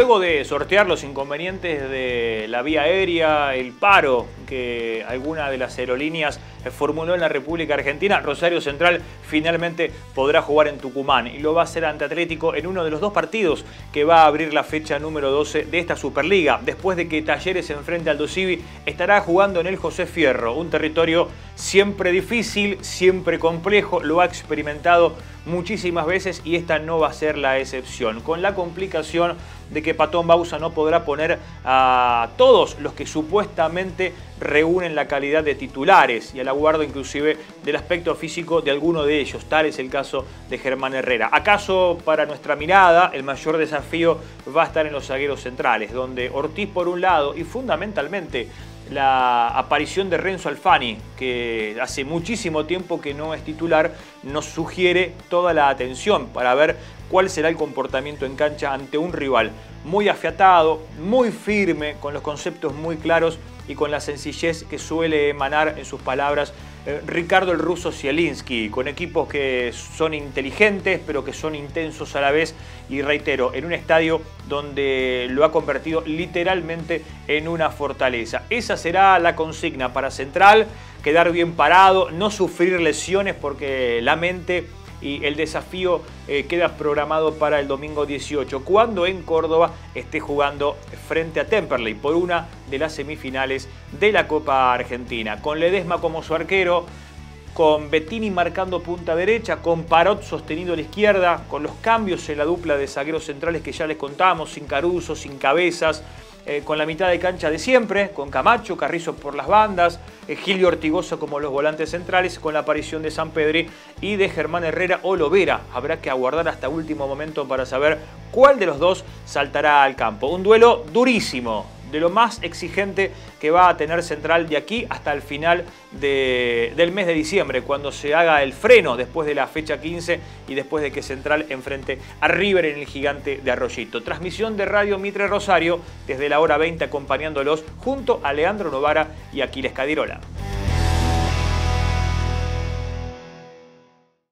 Luego de sortear los inconvenientes de la vía aérea, el paro que alguna de las aerolíneas formuló en la República Argentina, Rosario Central finalmente podrá jugar en Tucumán y lo va a hacer ante Atlético en uno de los dos partidos que va a abrir la fecha número 12 de esta Superliga. Después de que Talleres se enfrente al Dosivi, estará jugando en el José Fierro, un territorio siempre difícil, siempre complejo, lo ha experimentado muchísimas veces y esta no va a ser la excepción. Con la complicación de que Patón Bausa no podrá poner a todos los que supuestamente reúnen la calidad de titulares y al aguardo inclusive del aspecto físico de alguno de ellos. Tal es el caso de Germán Herrera. ¿Acaso para nuestra mirada el mayor desafío va a estar en los zagueros centrales, donde Ortiz por un lado y fundamentalmente la aparición de Renzo Alfani, que hace muchísimo tiempo que no es titular, nos sugiere toda la atención para ver cuál será el comportamiento en cancha ante un rival muy afiatado, muy firme, con los conceptos muy claros y con la sencillez que suele emanar en sus palabras eh, Ricardo el ruso Zielinski, con equipos que son inteligentes pero que son intensos a la vez y reitero, en un estadio donde lo ha convertido literalmente en una fortaleza. Esa será la consigna para Central, quedar bien parado, no sufrir lesiones porque la mente y el desafío eh, queda programado para el domingo 18, cuando en Córdoba esté jugando frente a Temperley por una de las semifinales de la Copa Argentina. Con Ledesma como su arquero, con Bettini marcando punta derecha, con Parot sostenido a la izquierda, con los cambios en la dupla de zagueros centrales que ya les contamos, sin Caruso, sin Cabezas, eh, con la mitad de cancha de siempre, con Camacho, Carrizo por las bandas, eh, Ortigoso como los volantes centrales, con la aparición de San Pedri y de Germán Herrera o Lovera. Habrá que aguardar hasta último momento para saber cuál de los dos saltará al campo. Un duelo durísimo, de lo más exigente que va a tener Central de aquí hasta el final del mes de diciembre, cuando se haga el freno después de la fecha 15 y después de que Central enfrente a River en el gigante de Arroyito. Transmisión de Radio Mitre Rosario desde la hora 20 acompañándolos junto a Leandro Novara y Aquiles Cadirola.